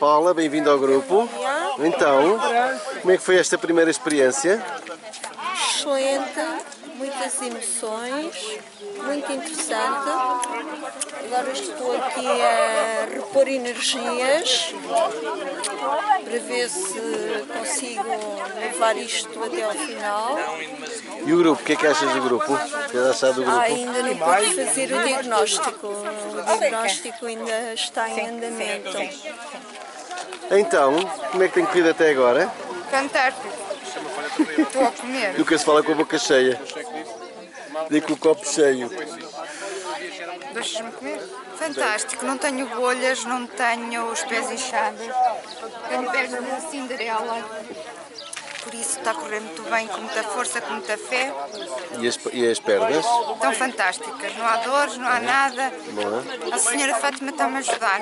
Paula, bem-vindo ao grupo. Então, como é que foi esta primeira experiência? Excelente, muitas emoções, muito interessante. Agora estou aqui a repor energias para ver se consigo levar isto até ao final. E o grupo, o que é que achas do grupo? O que é que achas do Ah, grupo? ainda não pude fazer o diagnóstico. O diagnóstico ainda está em andamento. Então, como é que tem corrido até agora? Fantástico. Estou a comer. Nunca se fala com a boca cheia. Digo com o copo cheio. Deixas-me comer? Fantástico. Não tenho bolhas, não tenho os pés inchados. Tenho pernas da Cinderela. Por isso está a correr muito bem, com muita força, com muita fé. E as, e as pernas? Estão fantásticas. Não há dores, não há nada. Boa. A senhora Fátima está-me a ajudar.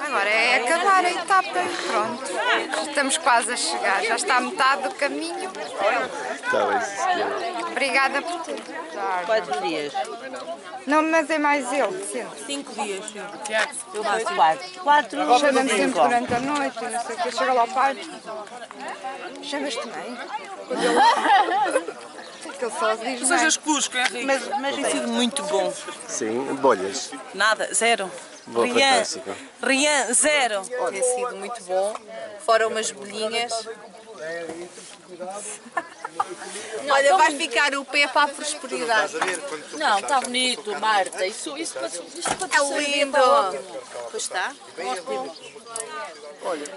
Agora é acabar a etapa e pronto. Estamos quase a chegar. Já está a metade do caminho. Está bem, senhora. Obrigada por tudo. Quatro dias. Não, mas é mais ele que sempre. Cinco dias, sim. Eu faço quatro. Quatro. Chama-me sempre durante a noite, não sei o que. Chega lá ao pai. Chamas também? Quando ele... que ele só diz Seja bem. escusco, Henrique. Mas, mas tem sido muito bom. Sim, bolhas. Nada, zero. Boa, Rian. Rian, zero. Tem sido muito bom, fora umas bolinhas. Olha, vai ficar o pé para a prosperidade. Não, está bonito, Marta. Isso, isso, pode- isto pode É ser lindo! Pois está.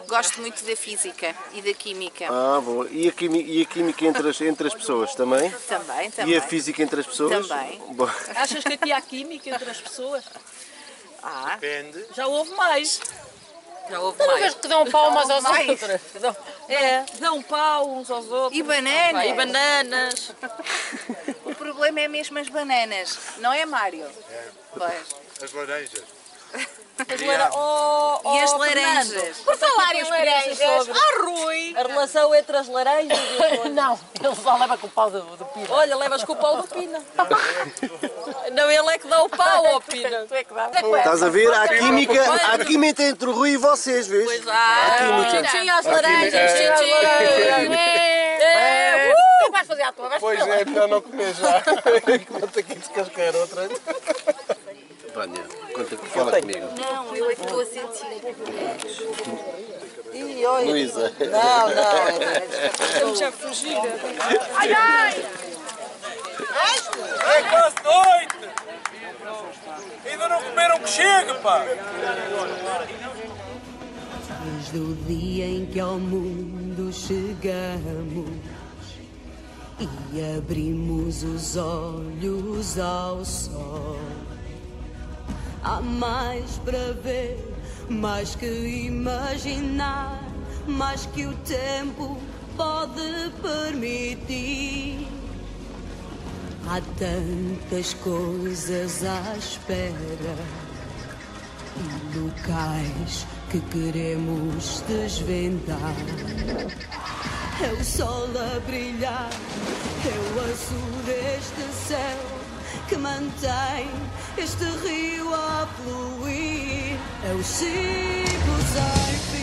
Gosto muito da física e da química. Ah, boa. E a, quimi- e a química entre as, entre as pessoas também? Também, E também. a física entre as pessoas? Também. Boa. Achas que aqui há química entre as pessoas? Ah, Já houve mais. Já houve Tu não vês mais. que dão pau umas Mais. outras? Dão- É, dão pau uns aos outros. E bananas. Ah, E bananas. O problema é mesmo as bananas, não é, Mário? Pois. As laranjas. As lara- Oh, E as oh, laranjas? Fernando, Por falar em laranjas, sobre ah, Rui! A relação entre as laranjas e as Não, ele só leva com o pau do, do Pina. Olha, levas com o pau do Pina. É que dá o pau ao Pina. Tu é que dá. Estás a ver? Há química, há química entre o Rui e vocês, vês? Pois há. química. Tchim, às laranjas, tchim, tchim. É, uh! O que vais fazer à tua? Vais Pois é, melhor não comer já. Enquanto aqui descascar outra. Vânia, conta, fala comigo. Não, eu é que estou a sentir. Luísa. Não, não. Estamos já a fugir. É quase noite! Ainda não comeram Desde o dia em que ao mundo chegamos e abrimos os olhos ao sol, há mais para ver, mais que imaginar, mais que o tempo pode permitir. Há tantas coisas à espera locais que queremos desvendar. É o sol a brilhar, é o azul deste céu que mantém este rio a fluir. É o ciclo sem fim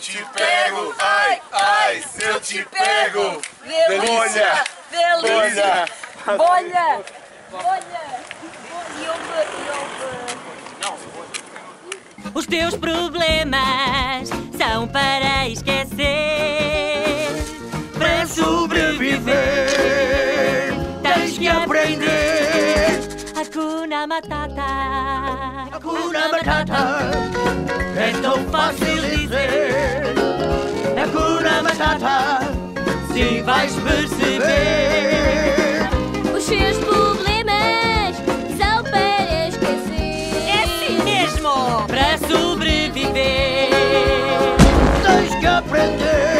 te pego, ai, ai, se eu te pego. Delícia! Delícia! Bolha! Bolha! Os teus problemas são para esquecer. batata, é tão fácil dizer. É pura batata, se vais perceber. Os seus problemas são para esquecer. É sim mesmo! Para sobreviver, tens que aprender.